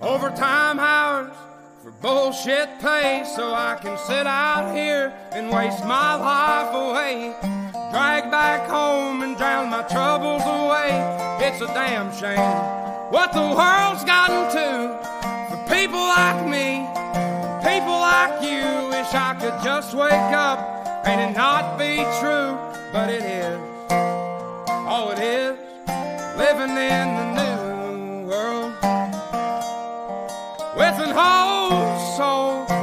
Overtime hours for bullshit pay so I can sit out here and waste my life away. Drag back home and drown my troubles away. It's a damn shame what the world's gotten to for people like me, people like you. Wish I could just wake up and it not be true, but it is. Oh, it is living in the new with an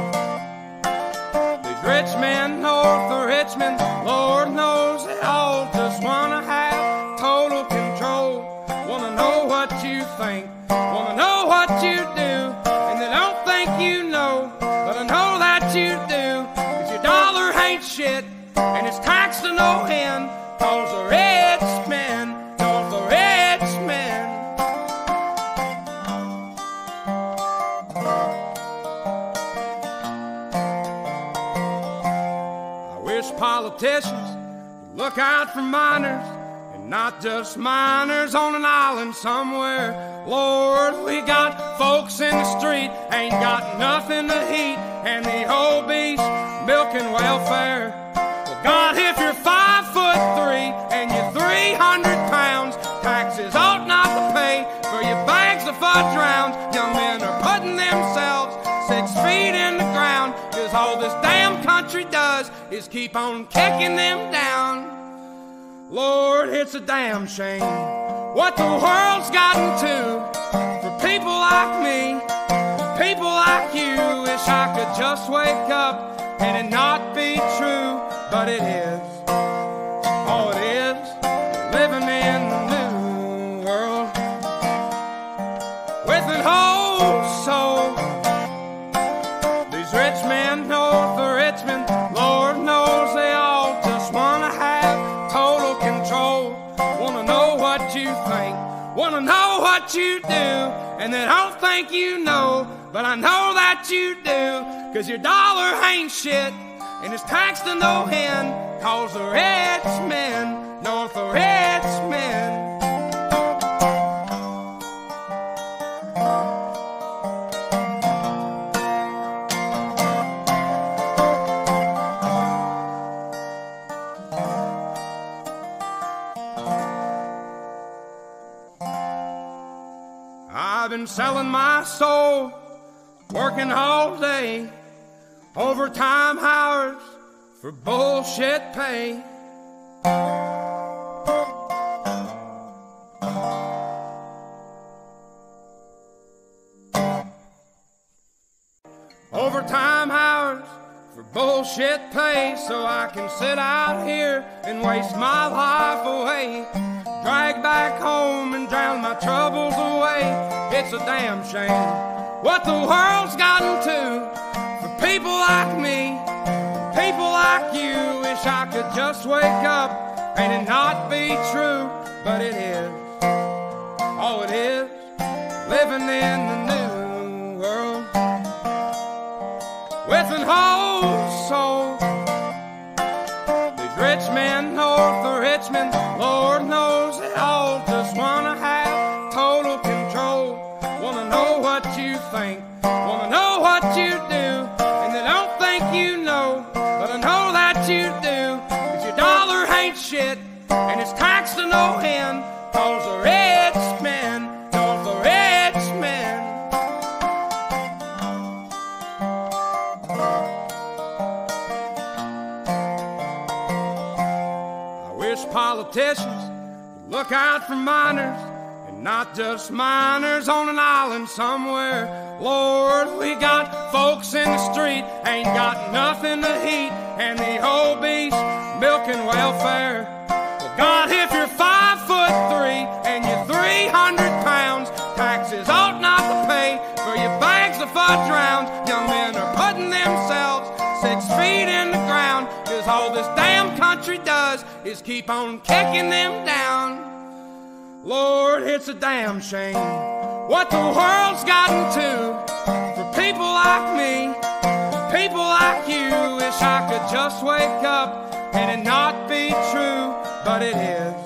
Politicians look out for miners and not just miners on an island somewhere. Lord, we got folks in the street, ain't got nothing to eat, and the obese milking welfare. Well, God, if you're five foot three and you're 300 pounds, taxes ought not to pay for your bags of fudge rounds. Country does is keep on kicking them down. Lord, it's a damn shame what the world's gotten to for people like me, people like you. Wish I could just wake up and it not be true, but it is. Wanna know what you think, wanna know what you do, and they don't think you know, but I know that you do, cause your dollar ain't shit, and it's taxed to no end, cause the rich men north of Richmond. I've selling my soul, working all day, overtime hours for bullshit pay. Overtime hours for bullshit pay so I can sit out here and waste my life away. Drag back home and drown my troubles away. It's a damn shame what the world's gotten to for people like me, people like you. Wish I could just wake up and it not be true, but it is. Oh, it is living in the new world politicians look out for miners and not just miners on an island somewhere. Lord, we got folks in the street, ain't got nothing to eat, and the obese milking welfare. Well, God, if you're five foot three and you're 300 pounds, taxes ought not to pay for your bags of fudge rounds. Young men are putting themselves six feet in the ground, cause all this country does is keep on kicking them down. Lord, it's a damn shame what the world's gotten to for people like me, people like you. Wish I could just wake up and it not be true, but it is.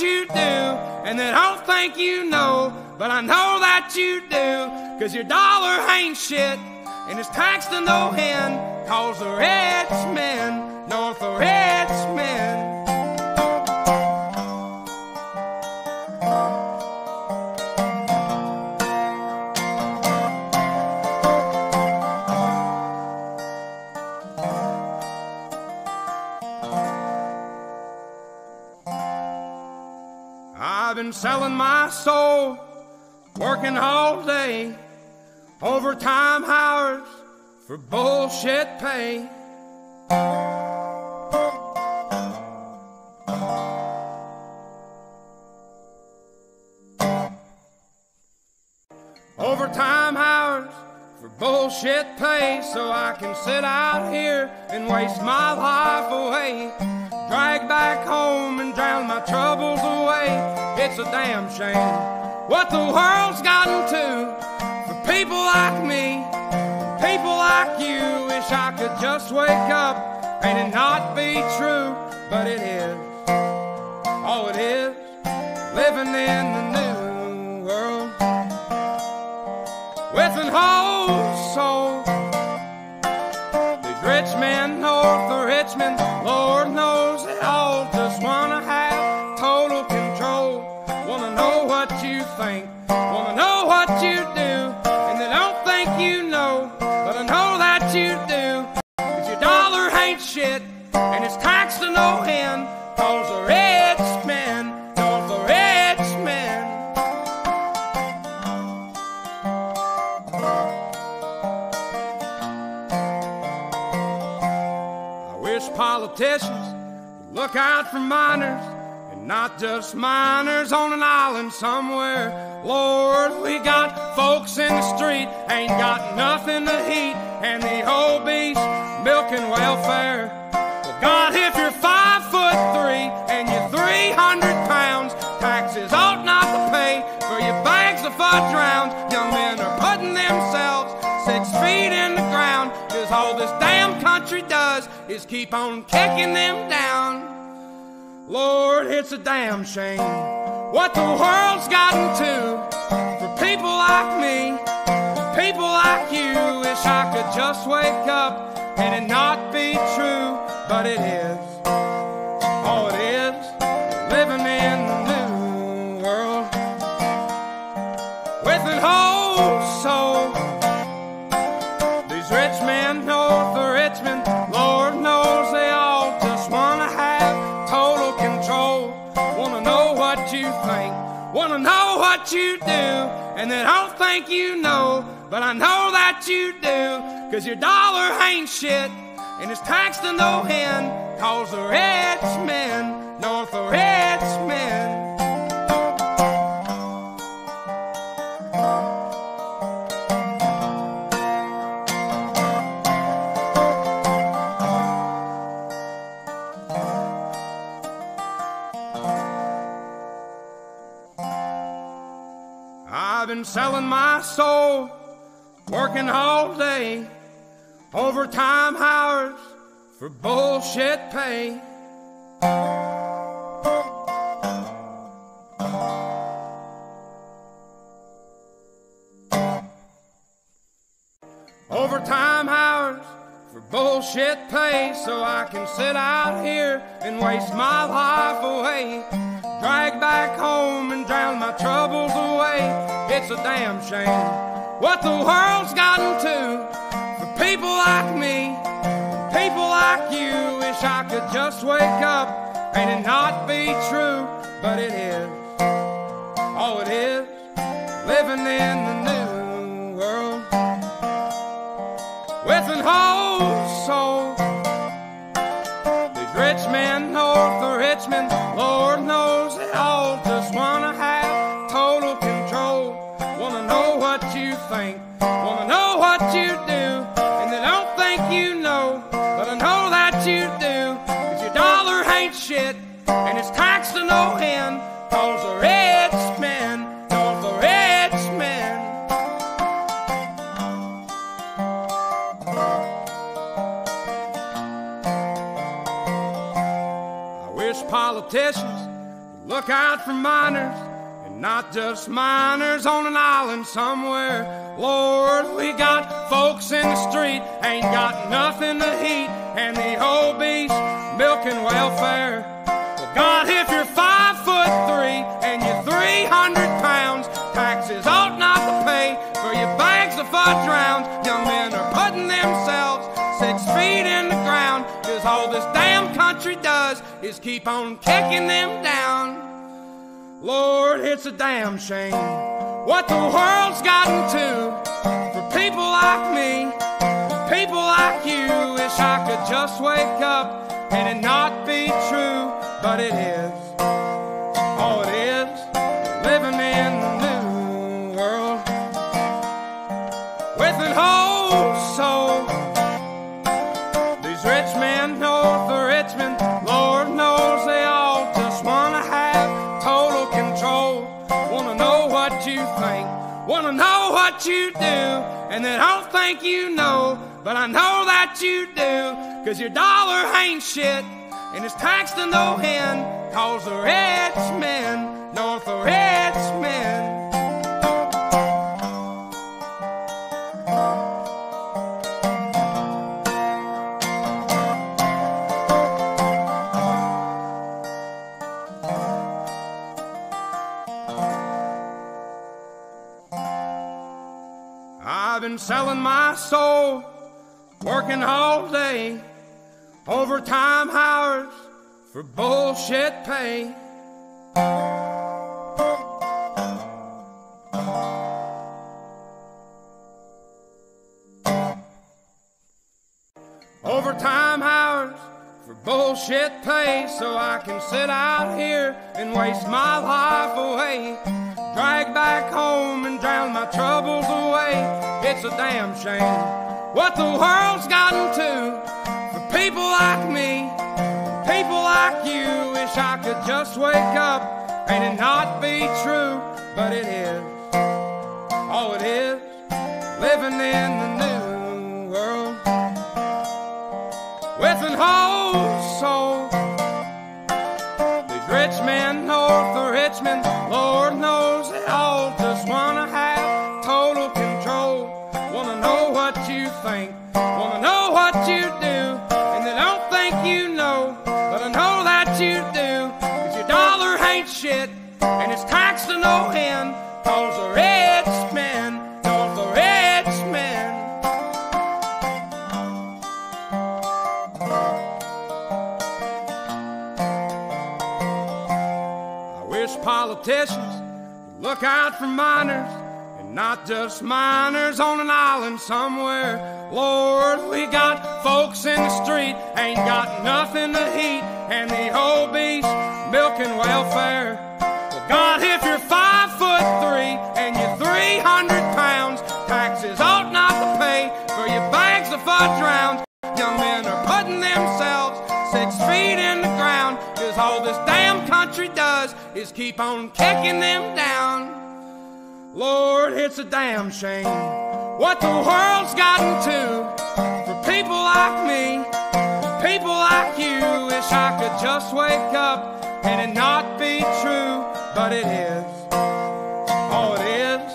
You do, and they don't think you know, but I know that you do, cause your dollar ain't shit, and it's taxed to no end, cause the rich men north of working all day, overtime hours for bullshit pay. Overtime hours for bullshit pay so I can sit out here and waste my life away. Drag back home and drown my troubles away. It's a damn shame what the world's gotten to for people like me, people like you. Wish I could just wake up and it not be true, but it is. Oh, it is living in the new politicians look out for miners and not just miners on an island somewhere. Lord, we got folks in the street, ain't got nothing to eat, and the beast milking welfare. Well, God, if you're five foot three and you're 300 pounds, taxes ought not to pay for your bags of fudge rounds. Keep on kicking them down. Lord, it's a damn shame what the world's gotten to for people like me, people like you. Wish I could just wake up and it not be true, but it is. What you do, and they don't think you know, but I know that you do, cause your dollar ain't shit, and it's taxed to no end, cause the rich men north of Richmond. I've been selling my soul, working all day, overtime hours for bullshit pay. Overtime hours for bullshit pay so I can sit out here and waste my life away. Drag back home and drown my troubles away. It's a damn shame what the world's gotten to for people like me, people like you. Wish I could just wake up and it not be true, but it is. Oh, it is living in the new world with an whole soul. Look out for miners, and not just miners on an island somewhere. Lord, we got folks in the street, ain't got nothing to eat, and the obese milking welfare. Well, God, if you're five foot three and you're 300 pounds, taxes ought not to pay for your bags of fudge rounds. Young men are putting themselves six feet in the ground, cause all this damn country does is keep on kicking them down. Lord, it's a damn shame what the world's gotten to for people like me, people like you. Wish I could just wake up and it not be true, but it is. And they don't oh, think you know, but I know that you do, cause your dollar ain't shit, and it's taxed to no end, cause the rich men, north of Richmond. I've selling my soul, working all day, overtime hours for bullshit pay. Overtime hours for bullshit pay so I can sit out here and waste my life away. Drag back home and drown my troubles away. It's a damn shame what the world's gotten to for people like me, people like you. Wish I could just wake up and it not be true, but it is. Oh, it is living in the new and it's taxed to no end, cause the rich men, north of man. I wish politicians would look out for miners and not just miners on an island somewhere. Lord, we got folks in the street, ain't got nothing to eat, and the obese milking welfare. God, if you're five foot three and you're 300 pounds, taxes ought not to pay for your bags of fudge rounds. Young men are putting themselves six feet in the ground, cause all this damn country does is keep on kicking them down. Lord, it's a damn shame what the world's gotten to for people like me, people like you. Wish I could just wake up and it not be true, but it is. Oh, it is.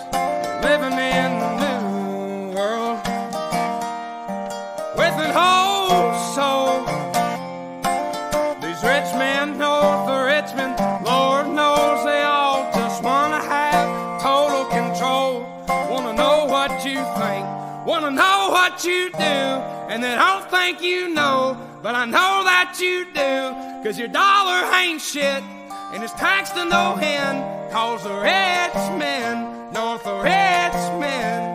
Living in the new world. With an whole soul. These rich men north of Richmond, Lord knows they all just wanna have total control. Wanna know what you think, wanna know what you do, and they don't think you know, but I know that you do, cause your dollar ain't shit, and it's taxed to no end, cause the rich men north of Richmond.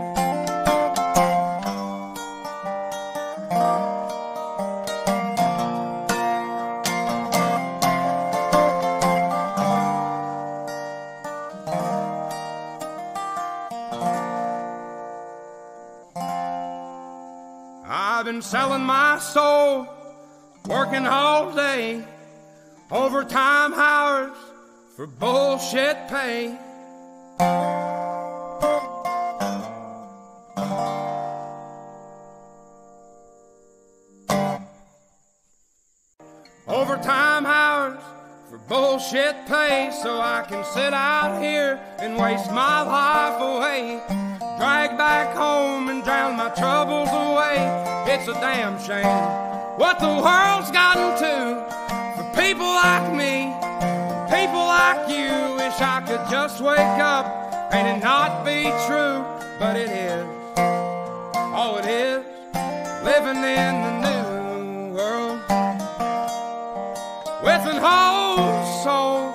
I've been selling my soul, working all day, overtime hours for bullshit pay. Overtime hours for bullshit pay so I can sit out here and waste my life away. Drag back home and drown my troubles away. It's a damn shame what the world's gotten to people like me, people like you. Wish I could just wake up and it not be true, but it is. Oh, it is living in the new world with an whole soul.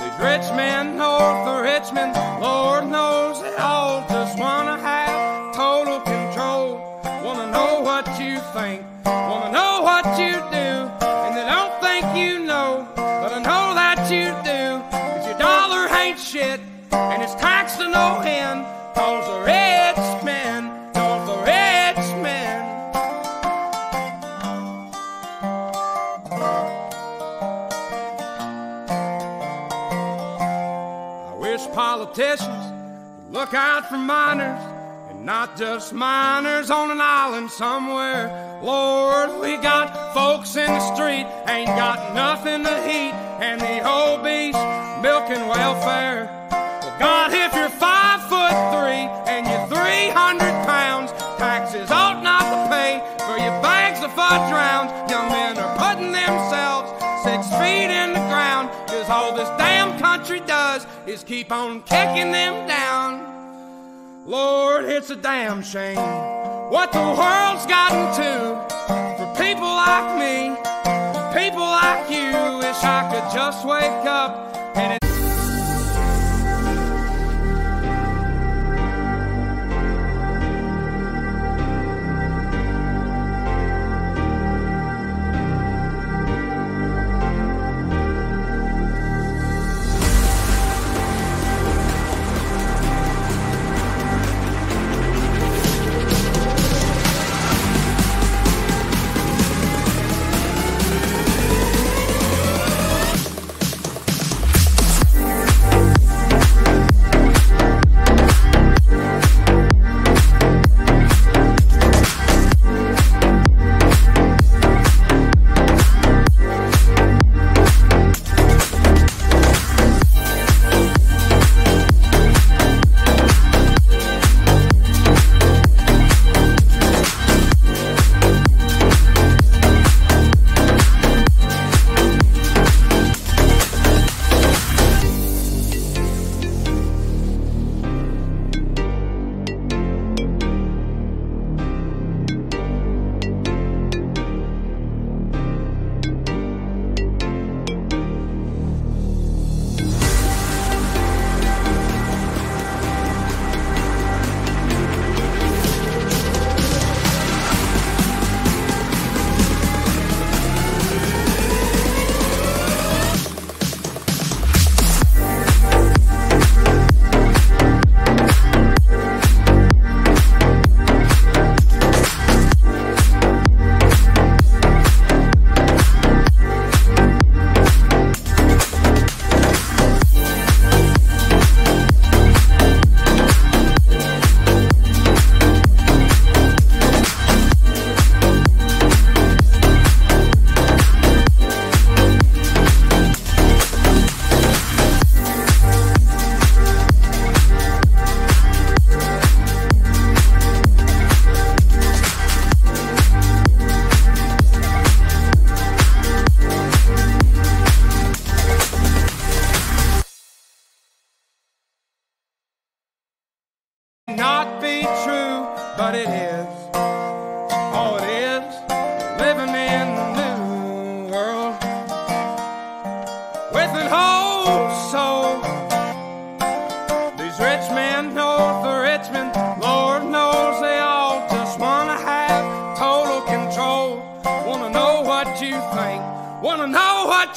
These rich men north rich Richmond, Lord knows Politicians look out for miners and not just miners on an island somewhere. Lord, we got folks in the street, ain't got nothing to eat, and the obese milking welfare. Well, God, if you're five foot three and you're 300 pounds, taxes ought not to pay for your bags of fudge rounds. Young men are country does is keep on kicking them down. Lord, it's a damn shame what the world's gotten to for people like me, people like you. Wish I could just wake up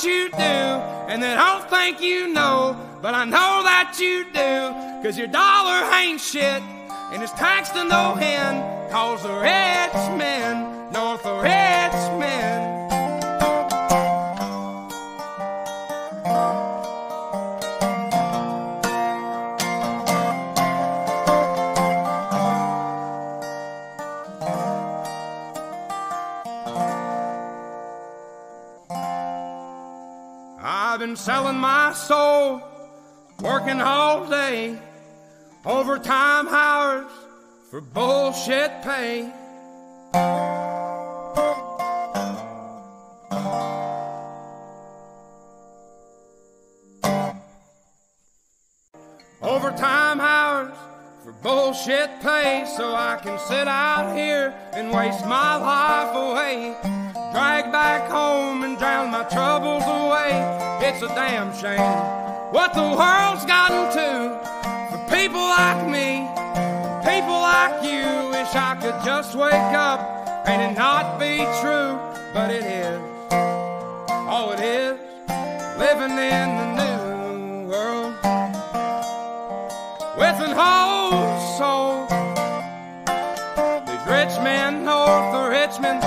you do, and they don't think you know, but I know that you do, cause your dollar ain't shit, and it's taxed to no end, cause the rich men north of Richmond. Been selling my soul, working all day, overtime hours for bullshit pay. Overtime hours for bullshit pay so I can sit out here and waste my life away. Drag back home and drown my troubles away. It's a damn shame what the world's gotten to for people like me, people like you. Wish I could just wake up and it not be true, but it is. Oh, it is living in the new world with an whole soul. These rich men north of Richmond,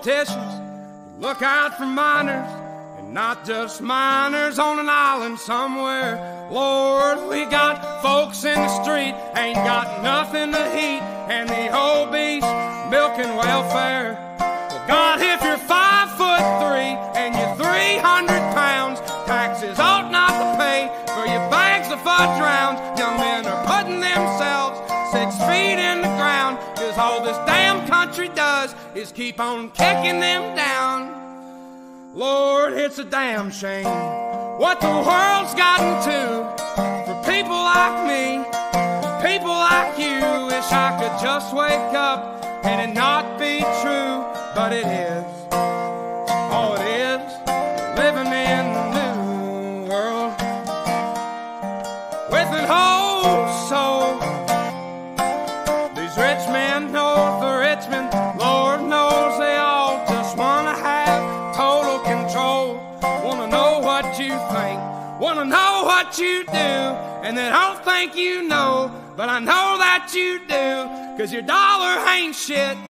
politicians look out for miners and not just miners on an island somewhere. Lord, we got folks in the street, ain't got nothing to eat, and the beast milking welfare. Well, God, if you're five foot three and you're 300 pounds, taxes ought not to pay for your bags of fudge rounds. Does is keep on kicking them down. Lord, it's a damn shame what the world's gotten to for people like me, people like you. Wish I could just wake up and it not be true, but it is. You do, and they don't think you know, but I know that you do, cause your dollar ain't shit.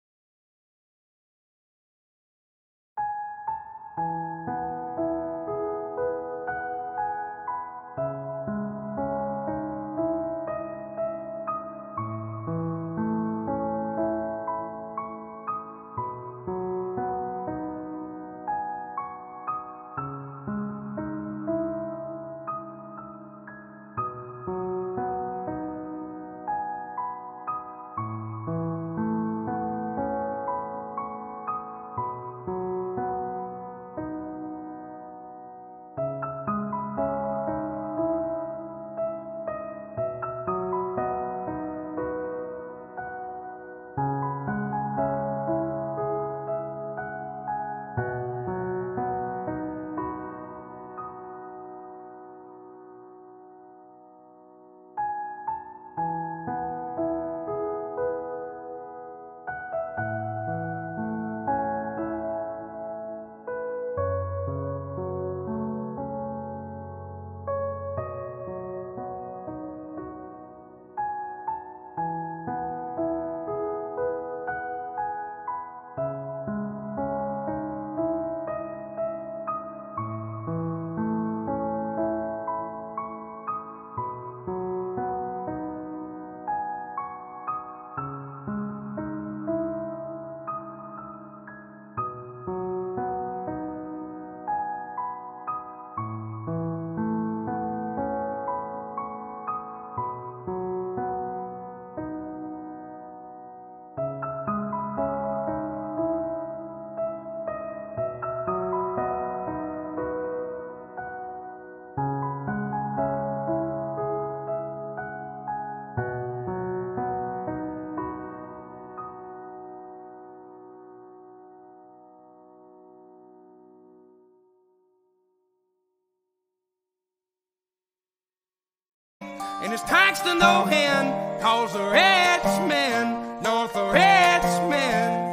And it's taxed to no end, cause the rich men, north the rich men.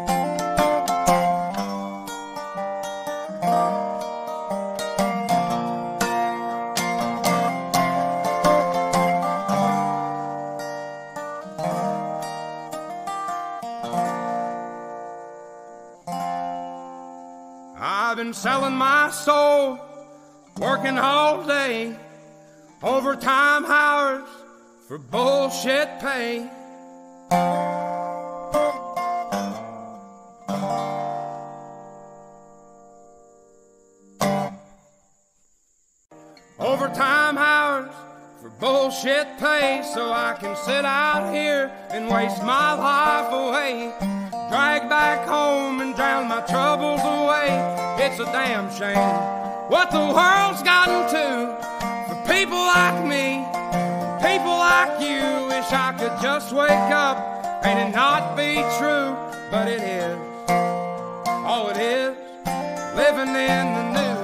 I've been selling my soul, working all day overtime hours for bullshit pay. Overtime hours for bullshit pay so I can sit out here and waste my life away. Drag back home and drown my troubles away. It's a damn shame what the world's gotten to people like me, people like you. Wish I could just wake up and it not be true, but it is. Oh, it is living in the new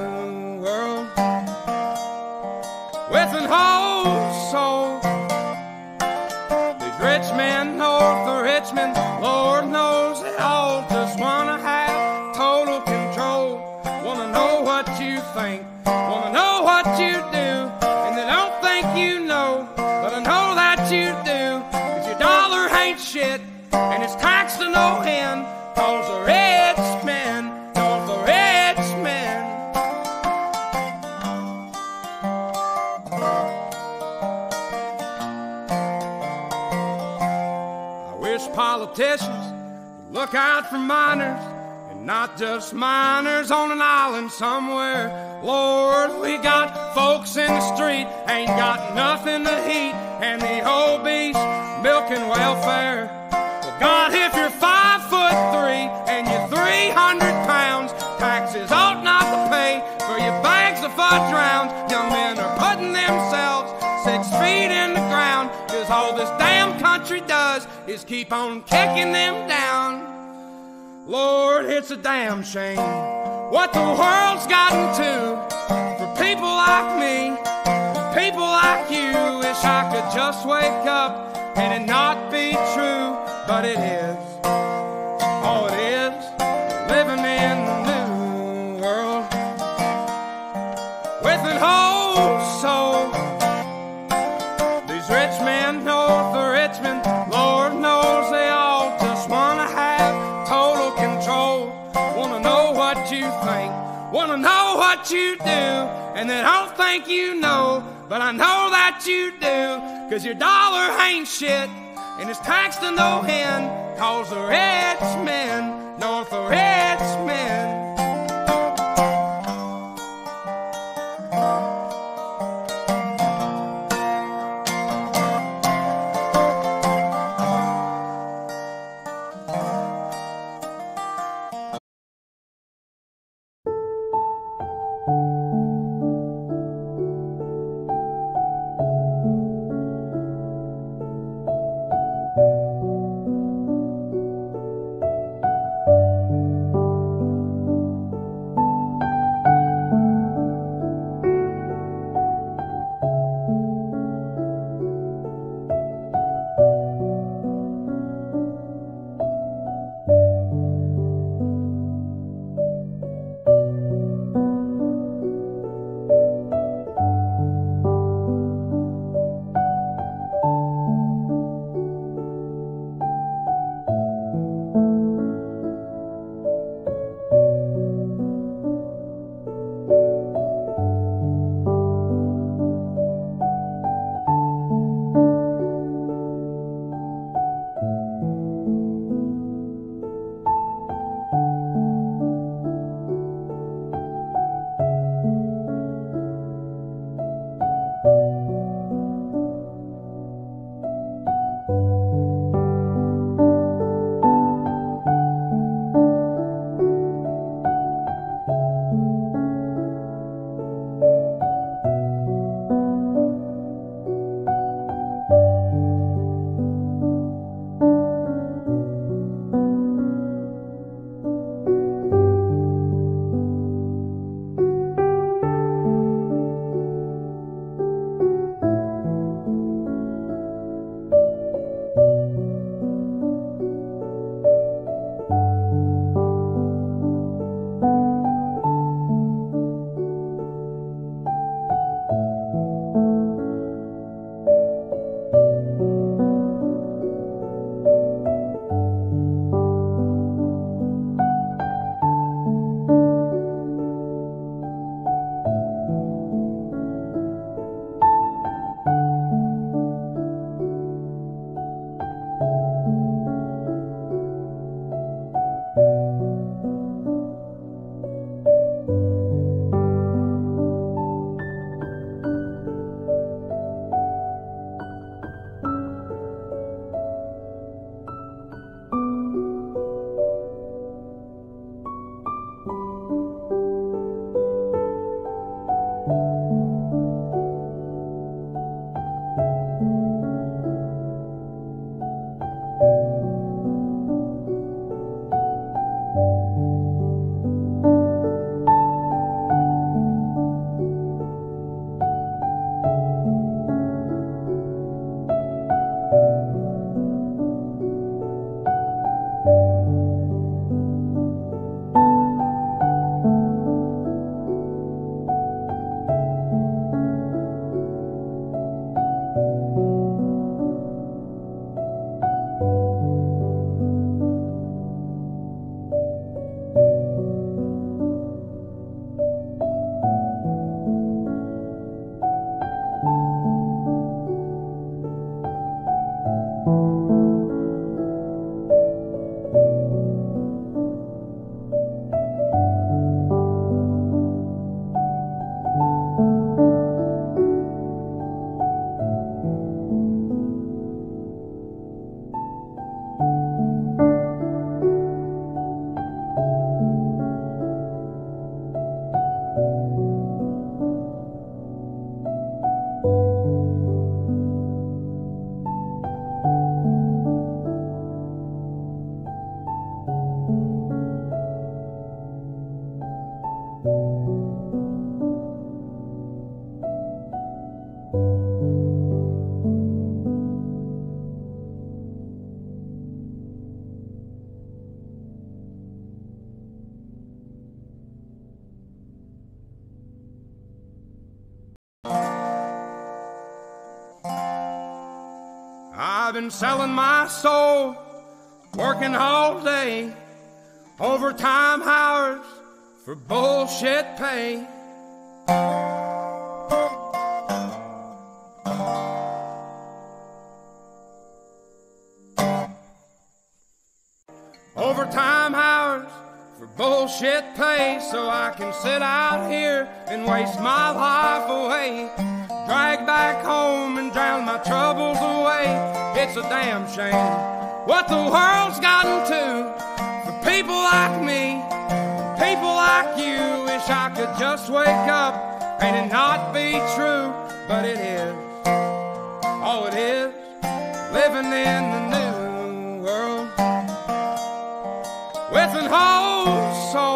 look out for miners and not just miners on an island somewhere. Lord, we got folks in the street, ain't got nothing to eat, and the obese milking welfare. Well, God, if you're five foot three and you're 300 pounds, taxes ought not to pay for your bags of fudge rounds. Young men are putting themselves six feet in the ground, cause all this damn country does is keep on kicking them down. Lord, it's a damn shame what the world's gotten to for people like me, people like you. Wish I could just wake up and it not be true, but it is. You do, and they don't think you know, but I know that you do. Cause your dollar ain't shit, and it's taxed to no end, cause the rich men north of Richmond. I've selling my soul, working all day, overtime hours for bullshit pay. Overtime hours for bullshit pay, so I can sit out here and waste my life away. Drag back home and drown my troubles away. It's a damn shame what the world's gotten to for people like me, people like you. Wish I could just wake up and it not be true, but it is. Oh, it is living in the new world with an whole soul.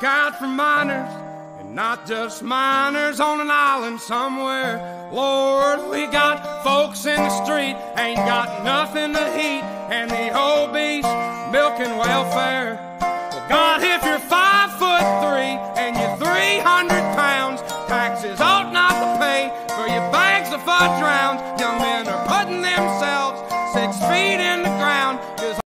Look out for miners and not just minors on an island somewhere. Lord, we got folks in the street, ain't got nothing to eat, and the obese milking welfare. Well, God, if you're five foot three and you're 300 pounds, taxes ought not to pay for your bags of fudge round.